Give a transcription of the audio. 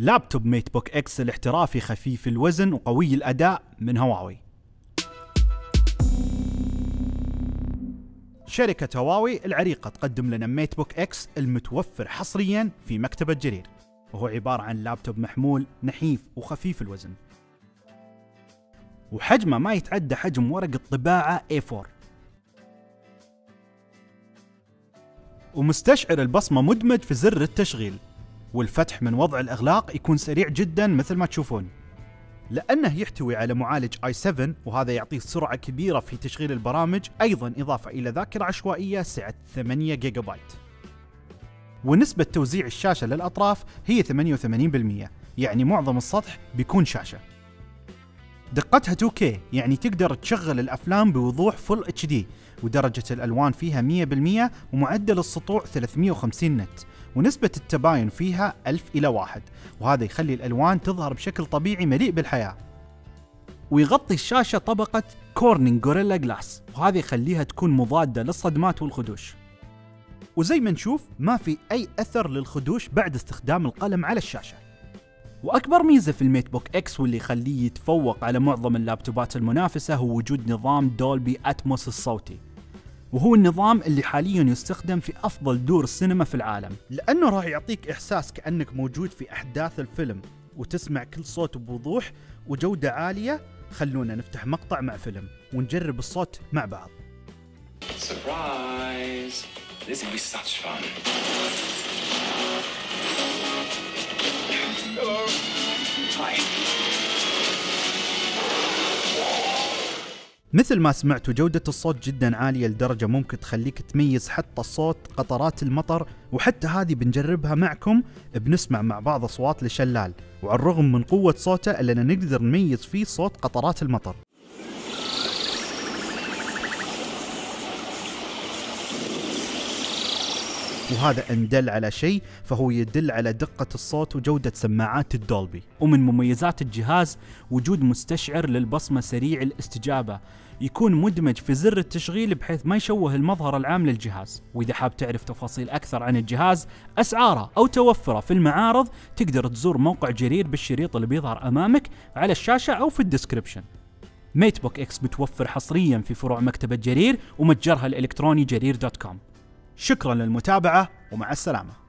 لابتوب MateBook X الاحترافي خفيف الوزن وقوي الأداء من هواوي. شركة هواوي العريقة تقدم لنا MateBook X المتوفر حصريا في مكتبة جرير وهو عبارة عن لابتوب محمول نحيف وخفيف الوزن. وحجمه ما يتعدى حجم ورق الطباعة A4 ومستشعر البصمة مدمج في زر التشغيل. والفتح من وضع الإغلاق يكون سريع جدا مثل ما تشوفون. لأنه يحتوي على معالج i7 وهذا يعطيه سرعة كبيرة في تشغيل البرامج أيضا إضافة إلى ذاكرة عشوائية سعة 8 جيجا بايت ونسبة توزيع الشاشة للأطراف هي 88% يعني معظم السطح بيكون شاشة. دقتها 2K يعني تقدر تشغل الأفلام بوضوح فل HD ودرجة الألوان فيها 100% ومعدل السطوع 350 nit. ونسبة التباين فيها 1000 إلى 1 وهذا يخلي الألوان تظهر بشكل طبيعي مليء بالحياة. ويغطي الشاشة طبقة Corning Gorilla Glass وهذا يخليها تكون مضادة للصدمات والخدوش. وزي ما نشوف ما في أي أثر للخدوش بعد استخدام القلم على الشاشة. وأكبر ميزة في ال MateBook X واللي يخليه يتفوق على معظم اللابتوبات المنافسة هو وجود نظام Dolby Atmos الصوتي. وهو النظام اللي حاليا يستخدم في أفضل دور السينما في العالم لأنه راح يعطيك إحساس كأنك موجود في أحداث الفيلم وتسمع كل صوت بوضوح وجودة عالية خلونا نفتح مقطع مع فيلم ونجرب الصوت مع بعض Surprise! This will be such fun. مثل ما سمعتوا جودة الصوت جدا عالية لدرجة ممكن تخليك تميز حتى صوت قطرات المطر وحتى هذه بنجربها معكم بنسمع مع بعض أصوات لشلال وعلى الرغم من قوة صوته إلا نقدر نميز فيه صوت قطرات المطر. وهذا أن دل على شيء فهو يدل على دقة الصوت وجودة سماعات الدولبي. ومن مميزات الجهاز وجود مستشعر للبصمة سريع الاستجابة. يكون مدمج في زر التشغيل بحيث ما يشوه المظهر العام للجهاز. وإذا حاب تعرف تفاصيل أكثر عن الجهاز أسعاره أو توفره في المعارض تقدر تزور موقع جرير بالشريط اللي بيظهر أمامك على الشاشة أو في ال description MateBook X متوفر حصريا في فروع مكتبة جرير ومتجرها الإلكتروني جرير dot com. شكرا للمتابعة ومع السلامة.